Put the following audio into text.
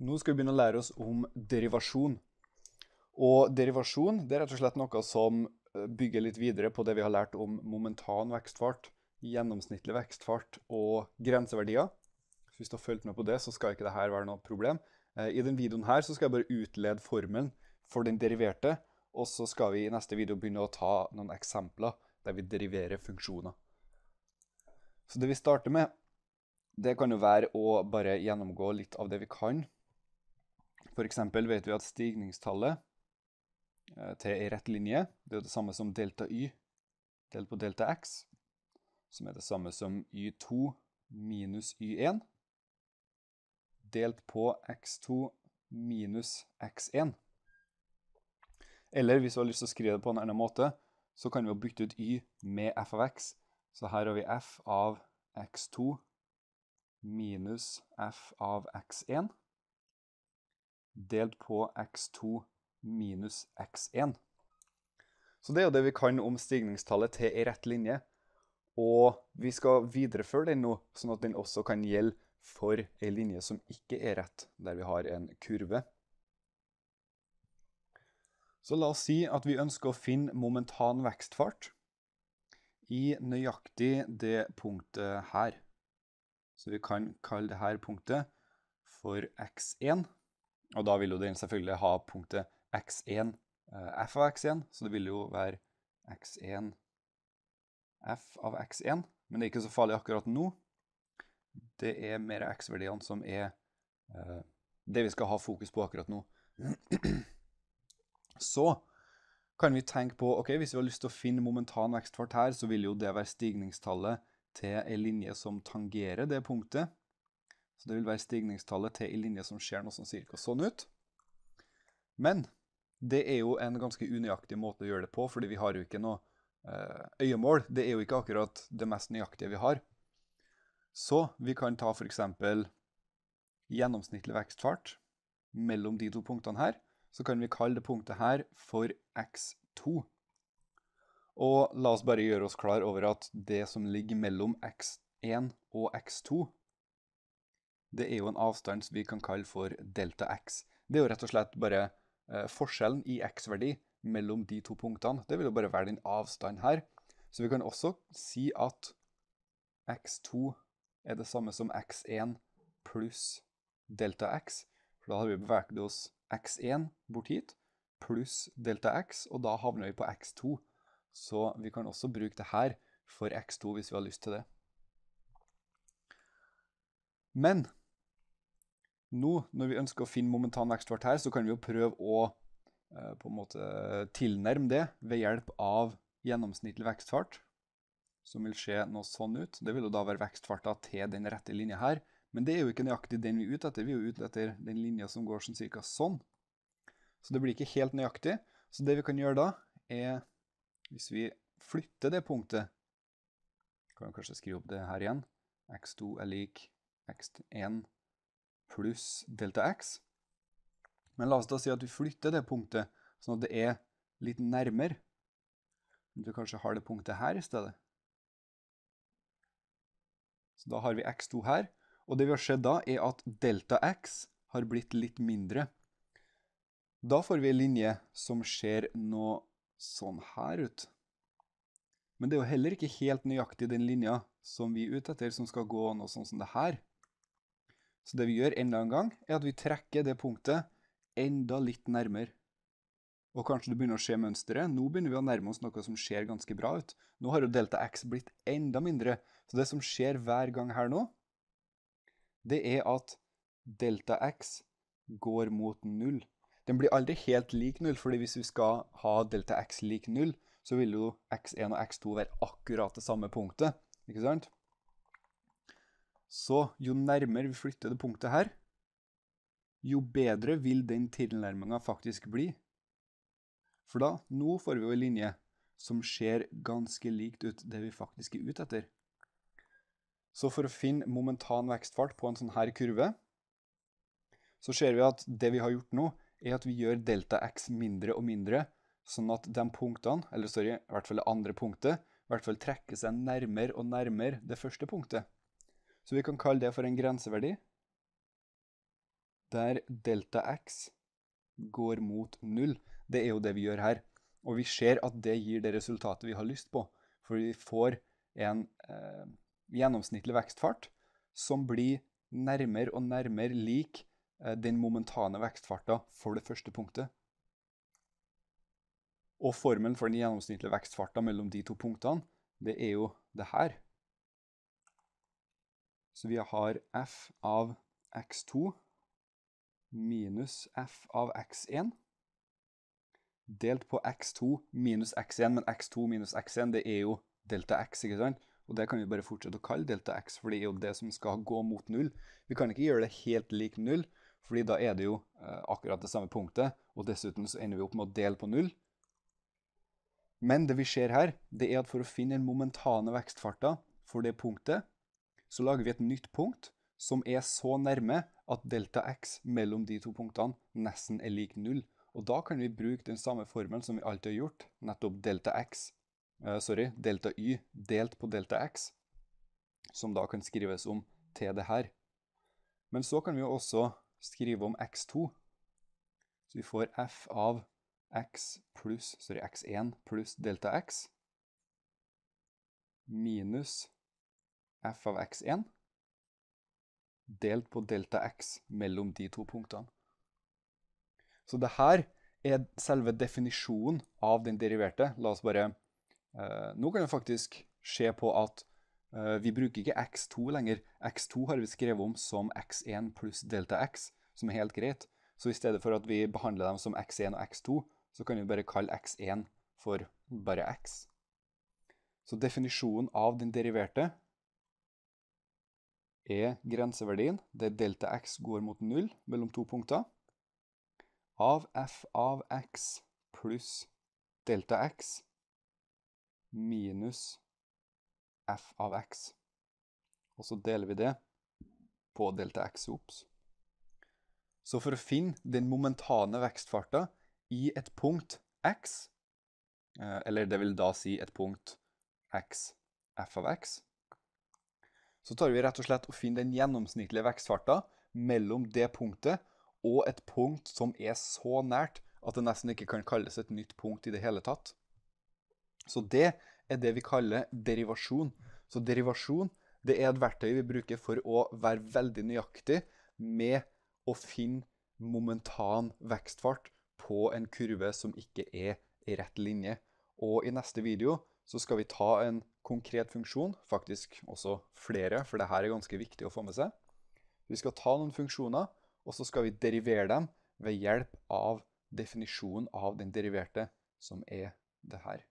Nå skal vi begynne å lære oss om derivasjon. Og derivasjon det er rett og slett noe som eh, bygger litt videre på det vi har lært om momentan vekstfart, gjennomsnittlig vekstfart og grenseverdier. Hvis du har fulgt med på det, så skal ikke dette være noe problem. Eh, I denne videoen her så skal jeg bare utlede formelen for den deriverte, og så skal vi i neste video begynne å ta noen eksempler der vi deriverer funksjoner. Så det vi starter med, det kan jo være å bare gjennomgå litt av det vi kan. Eksempel vet vi at stigningstallet eh, til en rett linje, det er det samme som delta y delt på delta x, som er det samme som y2 minus y1, delt på x2 minus x1. Eller hvis du har lyst til å skrive det på en annen måte, så kan vi jo bytte ut y med f av x. Så her har vi f av x2 minus f av x1 delt på x2 minus x1. Så det er jo det vi kan om stigningstallet til en rett linje. Og vi skal videreføre den nå, sånn at den også kan gjelde for en linje som ikke er rett, der vi har en kurve. Så la oss si at vi ønsker å finne momentan vekstfart i nøyaktig det punktet her. Så vi kan kalle dette punktet for x1. Og da vil jo den selvfølgelig ha punktet x1 eh, f av x1, så det vil jo være x1 f av x1. Men det er ikke så farlig akkurat nå. Det er mer x-verdiene som er uh, det vi skal ha fokus på akkurat nå. Så kan vi tenke på ok, hvis vi har lyst til å finne momentan vekstfart her, så vil jo det være stigningstallet til en linje som tangerer det punktet. Så det vil være stigningstallet til i linje som ser noe sånn cirka sånn ut. Men det er jo en ganske unøyaktig måte å gjøre det på, fordi vi har jo ikke noe uh, øyemål. Det er jo ikke akkurat det mest nøyaktige vi har. Så vi kan ta f.eks. gjennomsnittlig vekstfart mellom de to punktene her. Så kan vi kalle det punktet her for x2. Og la oss bare gjøre oss klar over at det som ligger mellom x1 og x2, det er jo en avstand som vi kan kalle for delta x. Det er jo rett og slett bare eh, forskjellen i x-verdi mellom de to punktene. Det vil jo bare være den avstanden her. Så vi kan også si at x2 er det samme som x1 pluss delta x. For da har vi beveget oss x1 bort hit, pluss delta x, og da havner vi på x2. Så vi kan også bruke det her for x2 hvis vi har lyst til det. Men nå, når vi ønsker å finne momentan vekstfart her, så kan vi jo prøve å eh, på en måte tilnærme det ved hjelp av gjennomsnittlig vekstfart som vil se noe sånn ut. Det vil jo da være vekstfarta til den rette linja her. Men det er jo ikke nøyaktig den vi er ute etter. Vi er jo ute etter den linja som går sånn cirka sånn. Så det blir ikke helt nøyaktig. Så det vi kan gjøre da, er hvis vi flytter det punktet Kan vi kanskje skrive opp det her igjen. x2 er lik x1 pluss delta x. Men la oss da si at vi flytter det punktet sånn at det er litt nærmere. Du kanskje har det punktet her i stedet. Så da har vi x2 her. Og det vi har sett da, er at delta x har blitt litt mindre. Da får vi en linje som ser noe sånn her ut. Men det er jo heller ikke helt nøyaktig den linja som vi er ute etter, som skal gå noe sånn som det her. Så det vi gjør enda en gang, er at vi trekker det punktet enda litt nærmere. Og kanskje du begynner å se mønsteret. Nå begynner vi å nærme oss noe som ser ganske bra ut. Nå har jo delta x blitt enda mindre. Så det som skjer hver gang her nå, det er at delta x går mot null. Den blir aldri helt lik null, fordi hvis vi skal ha delta x lik null, så vil jo x1 og x2 være akkurat det samme punktet. Ikke sant? Så jo nærmere vi flytter det punktet her, jo bedre vil den tilnærmingen faktisk bli. For da, nå får vi jo en linje som ser ganske likt ut det vi faktisk er ute etter. Så for å finne momentan vekstfart på en sånn her kurve, så ser vi at det vi har gjort nå, er at vi gjør delta x mindre og mindre, sånn at de punktene, eller sorry, i hvert fall det andre punktet, i hvert fall trekker seg nærmere og nærmere det første punktet. Så vi kan kalle det for en grenseverdi. der delta x går mot null. Det er jo det vi gjør her. Og vi ser at det gir det resultatet vi har lyst på. For vi får en eh, gjennomsnittlig vekstfart som blir nærmere og nærmere lik eh, den momentane vekstfarta for det første punktet. Og formelen for den gjennomsnittlige vekstfarta mellom de to punktene, det er jo det her. Så vi har f av x2 minus f av x1 delt på x2 minus x1, men x2 minus x1 det er jo delta x, ikke sant? Og det kan vi bare fortsette å kalle delta x, for det er jo det som skal gå mot null. Vi kan ikke gjøre det helt lik null, fordi da er det jo eh, akkurat det samme punktet, og dessuten så ender vi opp med å dele på null. Men det vi ser her, det er at for å finne den momentane vekstfarta for det punktet, så lager vi et nytt punkt som er så nærme at delta x mellom de to punktene nesten er lik null. Og da kan vi bruke den samme formelen som vi alltid har gjort, nettopp delta x, uh, sorry, delta y delt på delta x, som da kan skrives om til det her. Men så kan vi også skrive om x2. Så vi får f av x pluss, sorry, x1 pluss delta x minus f av x1 delt på delta x mellom de to punktene. Så det her er selve definisjonen av den deriverte. La oss bare eh, Nå kan vi faktisk se på at eh, vi bruker ikke x2 lenger. x2 har vi skrevet om som x1 pluss delta x, som er helt greit. Så i stedet for at vi behandler dem som x1 og x2, så kan vi bare kalle x1 for bare x. Så definisjonen av den deriverte er grenseverdien der delta x går mot null mellom to punkter av f av x pluss delta x minus f av x. Og så deler vi det på delta x ops. Så for å finne den momentane vekstfarta i et punkt x, eh, eller det vil da si et punkt x, f av x, så tar vi rett og slett og finner den gjennomsnittlige vekstfarta mellom det punktet og et punkt som er så nært at det nesten ikke kan kalles et nytt punkt i det hele tatt. Så det er det vi kaller derivasjon. Så derivasjon det er et verktøy vi bruker for å være veldig nøyaktig med å finne momentan vekstfart på en kurve som ikke er i rett linje. Og i neste video så skal vi ta en konkret funksjon, faktisk også flere, for dette er ganske viktig å få med seg. Vi skal ta noen funksjoner og så skal vi derivere dem ved hjelp av definisjonen av den deriverte, som er det her.